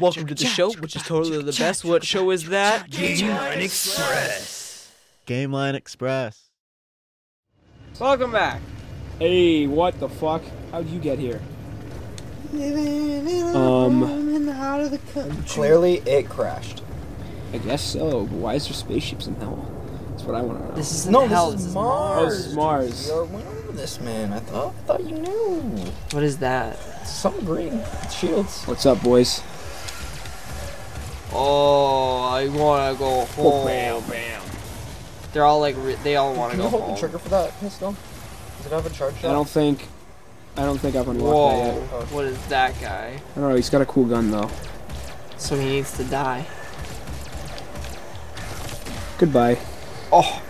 Welcome to the show, which is totally the best. What show is that? Gameline Express. Gameline Express. Welcome back. Hey, what the fuck? How'd you get here? Um, Clearly, it crashed. I guess so. But why is there spaceships in hell? That's what I want to know. This isn't No, hell. this This is is Mars. Oh, this is Mars. You went over this, man. I thought, I thought you knew. What is that? Some green shields. What's up, boys? Oh, I wanna go home. bam. Bam. They're all like, they all wanna go home. Can you hold home. the trigger for that pistol? Does it have a charge shot? I don't think. I don't think I've unlocked Whoa, that yet. Oh. what is that guy? I don't know. He's got a cool gun though. So he needs to die. Goodbye. Oh,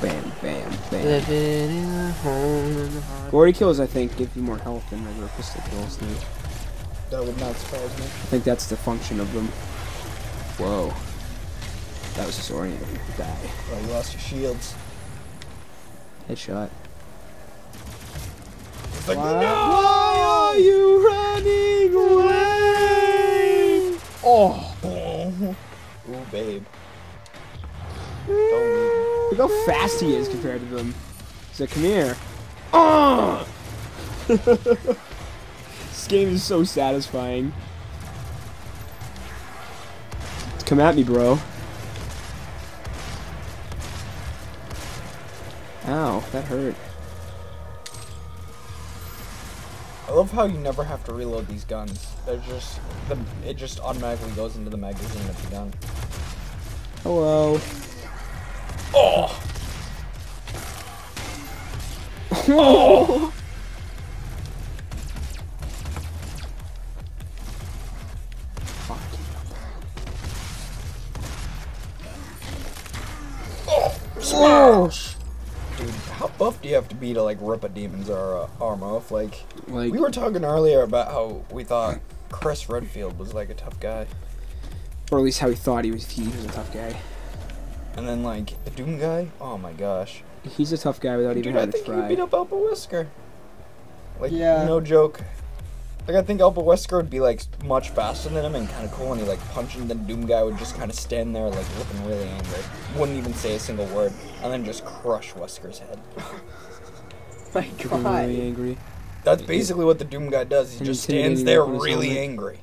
Bam, bam, bam. living in a home in the heart. Glory kills, I think, give you more health than regular pistol kills. Do. That would not surprise me. I think that's the function of them. Whoa. That was disorienting. Die. Oh, you lost your shields. Headshot. It's like, Why no! are you running away? Oh. Ooh, babe. Don't. Look how fast he is compared to them. He's like, come here. Oh! this game is so satisfying. Come at me, bro. Ow, that hurt. I love how you never have to reload these guns. They're just the it just automatically goes into the magazine of the gun. Hello. Oh! Oh! To be to like rip a demon's ar- uh, arm off? Like, Like, we were talking earlier about how we thought Chris Redfield was like a tough guy, or at least how he thought he was. He was a tough guy. and then like the Doom guy. Oh my gosh, He's a tough guy without even dude, I having to think he beat up Albert Wesker. Like, Yeah. no joke. Like, I think Albert Wesker would be like much faster than him and kind of cool, and he like punch him. Then Doom guy would just kind of stand there like looking really angry, wouldn't even say a single word, and then just crush Wesker's head. My Looking God. really angry. That's basically what the Doom guy does. He An just stands there look on his really angry.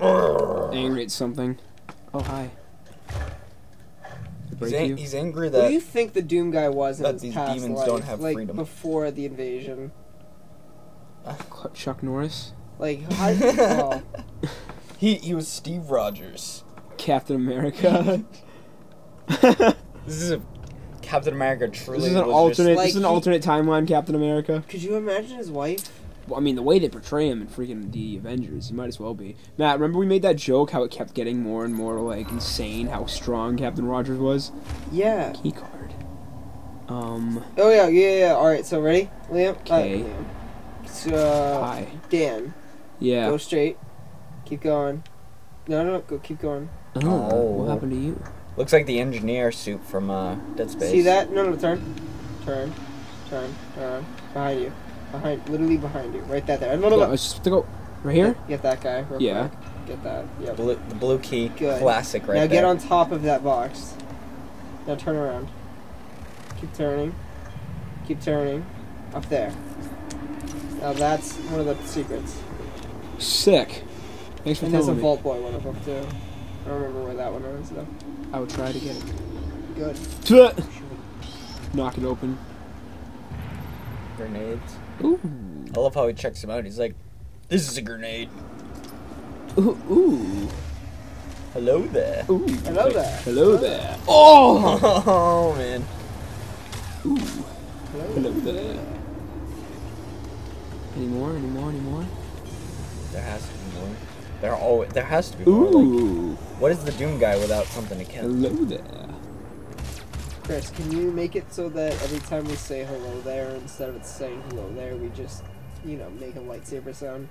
Angry at something. Oh hi. He's, break ang- he's angry What do you think the Doom guy was in that his these past demons life? don't have like freedom. before the invasion? Chuck Norris, Like, how, oh, he he was Steve Rogers. Captain America. This is a Captain America truly. this is an was alternate. like this is an he- alternate timeline. Captain America. could you imagine his wife? Well, I mean, the way they portray him in freaking the Avengers, he might as well be. Matt, remember we made that joke how it kept getting more and more like insane how strong Captain Rogers was. Yeah. Key card. Um. Oh yeah, yeah, yeah. All right, so ready, Liam? Okay. Uh, Liam. So, uh, Hi. Dan, Yeah. go straight. Keep going. No, no, no, go. Keep going. Oh, Oh. what happened to you? Looks like the engineer suit from uh, Dead Space. See that? No, no, turn, turn, turn, turn. Behind you, behind, literally behind you, right that there. No, no, Yeah, no. let's just to go right here. Get that guy. Real Yeah. Quick. Get that. Yep. Blue, the blue key, Good. classic right now there. get on top of that box. Now turn around. Keep turning. Keep turning. Up there. Now that's one of the secrets. Sick. Thanks for And there's a me. Vault Boy one up, up too. I don't remember where that one is though. I would try to get it. Good. Knock it open. Grenades. Ooh. I love how he checks him out. He's like, "This is a grenade." Ooh. Ooh. Hello there. Ooh. Hello there. Hello there. Oh. Oh man. Ooh. Hello there. Any more? Any more? Any more? There has to be more. There always there has to be more. Like, Ooh. What is the Doom guy without something to kill? Hello there. Chris, can you make it so that every time we say hello there, instead of it saying hello there, we just, you know, make a lightsaber sound?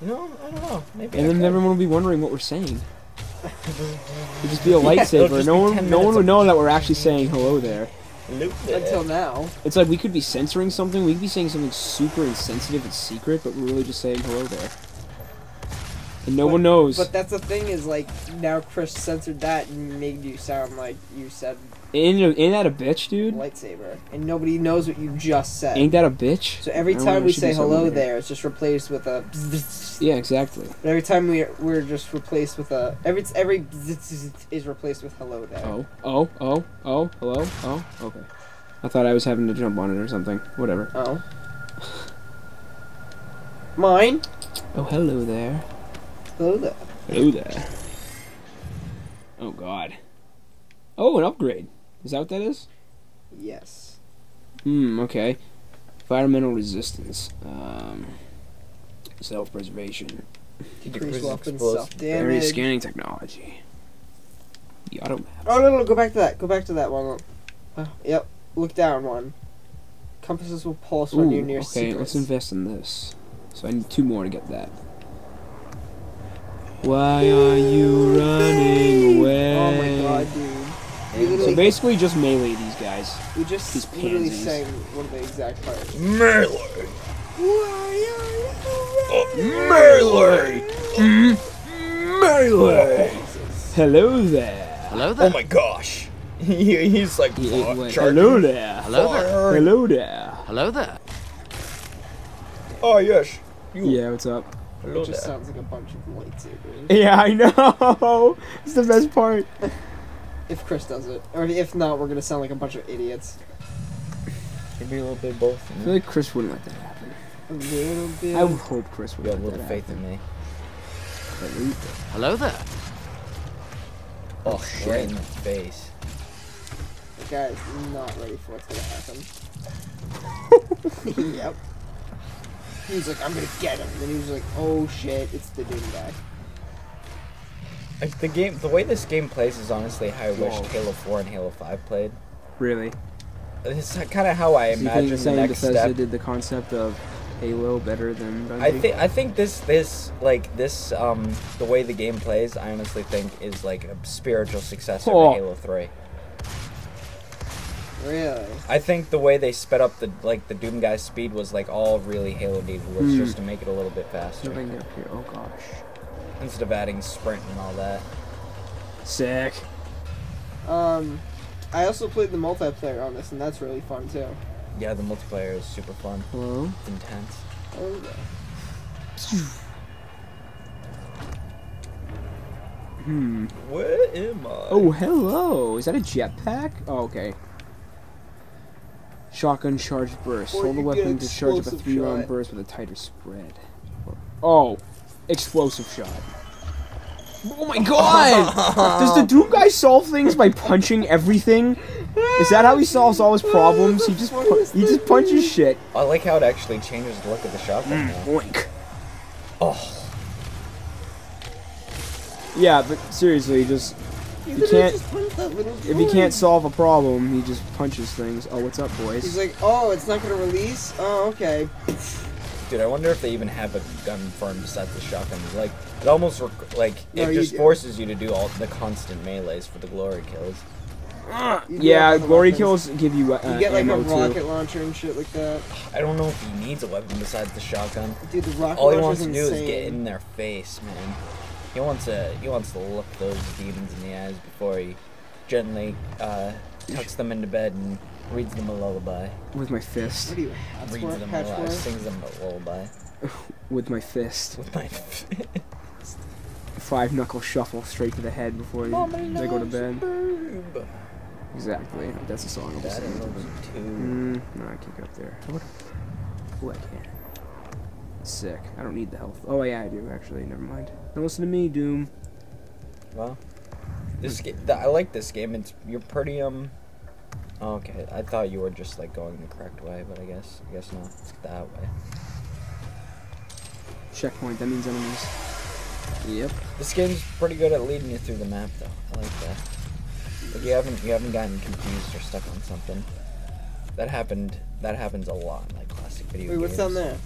You know, I don't know. Maybe. And I then could. everyone will be wondering what we're saying. It'd just be a lightsaber. just no one, no one would know that we're actually saying hello there. Hello there. Until now. It's like we could be censoring something. We could be saying something super insensitive and secret, but we're really just saying hello there. And no But- one knows. But that's the thing is like now Chris censored that and made you sound like you said ain't, ain't that a bitch, dude? lightsaber, and nobody knows what you just said. Ain't that a bitch? so every time know, we say hello there. there, it's just replaced with a. Yeah, exactly. But every time we we're just replaced with a every every is replaced with hello there. Oh, oh, oh, oh, hello, oh, okay. I thought I was having to jump on it or something. Whatever. Oh. Mine. Oh, hello there. Hello there. Hello there. Oh God. Oh, an upgrade. Is that what that is? Yes. Hmm. Okay. Environmental resistance. Um. Self-preservation. Increase weapon explosive. self Area damage. scanning technology. The auto map. Oh no no! Go back to that. Go back to that one. Uh, yep. Look down one. Compasses will pulse when you're Ooh, near okay, secrets. let's invest in this. So I need two more to get that. Why are you running away? Oh my god, dude. So basically, just melee these guys. we just these literally pansies. sang one of the exact parts. Melee. Uh, melee! Mm, melee! Hello there. Hello there. Oh my gosh. He, he's like, He uh, fuck, ate. Hello there. Hello there. Hello there. Hello there. Oh, yes. You. Yeah, what's up? Hello It just there. sounds like a bunch of lightsabers. Yeah, I know. It's the best part. If Chris does it, or if not, we're gonna sound like a bunch of idiots. Could be a little bit both. I feel like Chris wouldn't let that happen. A little bit. I would hope Chris would you got a little that faith in me. Hello there. Oh, shit. right in the face. The guy is not ready for what's gonna happen. yep. He was like, I'm gonna get him. And then he was like, oh shit, it's the Doom guy. Like the game, the way this game plays is honestly how I wished Whoa. Halo 4 and Halo 5 played. Really? It's kind of how I So you think imagine the saying next Bethesda step. did the concept of Halo better than Bungie? I think I think this this like this um the way the game plays I honestly think is like a spiritual successor Oh. to Halo 3. Really? I think the way they sped up the like the Doom guy's speed was like all really Halo needed was Hmm. just to make it a little bit faster Nothing up here. Oh gosh. instead of adding sprint and all that. Sick. Um, I also played the multiplayer on this, and that's really fun too. Yeah, the multiplayer is super fun, Hello? it's intense. Oh, yeah. Hmm. Where am I? Oh, hello. Is that a jetpack? Oh, okay. Shotgun charge burst. Or Hold the weapon to charge up a explosive three-round burst with a tighter spread. Oh, explosive shot. Oh my god! Does the Doom guy solve things by punching everything? Is that how he solves all his problems? He just pu- he just punches shit. I like how it actually changes the look of the shotgun now. Mm, boink. Oh, Yeah, but seriously, just He You can't- just punched that little if he can't solve a problem, he just punches things. Oh, what's up, boys? He's like, oh, it's not gonna release. Oh, okay. dude, I wonder if they even have a gun for him besides the shotgun. Like, it almost rec- like No, it just do. forces you to do all the constant melees for the glory kills. You yeah, glory weapons. kills give you uh, You get like ammo a too. rocket launcher and shit like that. I don't know if he needs a weapon besides the shotgun. Dude, the rocket All he launcher's wants to do insane. is get in their face, man. He wants to he wants to look those demons in the eyes before he gently uh, tucks them into bed and reads them a lullaby. with my fist. What do you have? Reads them a lullaby, sings them a lullaby With my fist. with my. fist. Five knuckle shuffle straight to the head before you, they go to bed. Boob. Exactly. That's a song I'll be singing. loves you too. Mm, no, I can't go up there. What? Oh, I can. Sick. I don't need the health. Oh yeah, I do actually. Never mind. Don't listen to me, Doom. Well, this game, I like this game. It's you're pretty um. oh, okay, I thought you were just like going the correct way, but I guess I guess not. It's that way. Checkpoint. That means enemies. Yep. This game's pretty good at leading you through the map, though. I like that. Like you haven't you haven't gotten confused or stuck on something. That happened. That happens a lot in like classic video Wait, games. what's down there?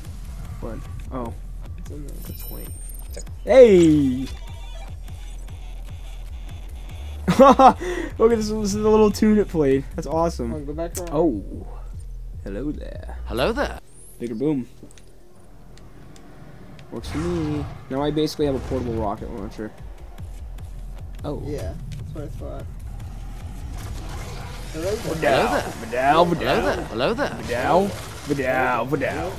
What? Oh, What's in there? good point. Hey! Look at this. This is a little tune it played. That's Come on, awesome. go back. Oh, hello there. Hello there. Bigger boom. Works for me. Now I basically have a portable rocket launcher. Oh. Yeah, that's what I thought. Hello there. Hello Vidal, Hello there. Hello there. Vidal, Vidal, Vidal,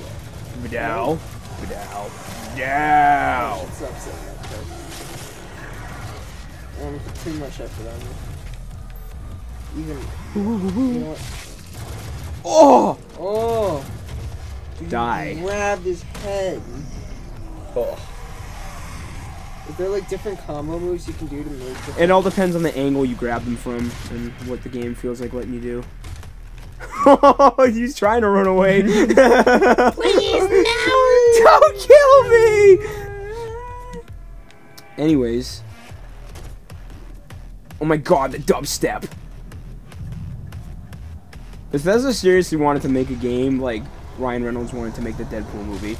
Vidal, Vidal, Vidal. It's upset that part. Um, too much effort on you. Even. You know what? Oh! Oh! You Die. Grabbed his head. Oh, Is there like different combo moves you can do to make It all depends on the angle you grab them from and what the game feels like letting you do. Oh he's trying to run away. Please, no! Don't kill me! Anyways. Oh my god, the dubstep. If Bethesda seriously wanted to make a game like Ryan Reynolds wanted to make the Deadpool movie.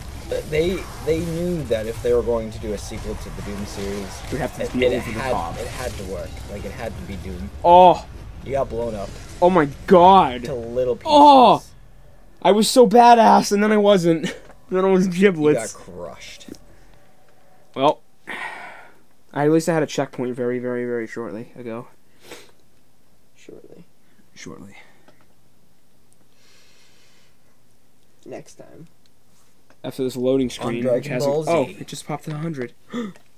they they knew that if they were going to do a sequel to the Doom series, It would have to it, be it over the had top. it had to work. Like it had to be Doom. Oh, You got blown up oh my god. to little pieces. Oh! I was so badass, and then I wasn't. then I was giblets. you got crushed. Well, I, at least I had a checkpoint very, very, very shortly ago. shortly. Shortly. Next time. After this loading screen, which has Ball oh, it just popped to 100.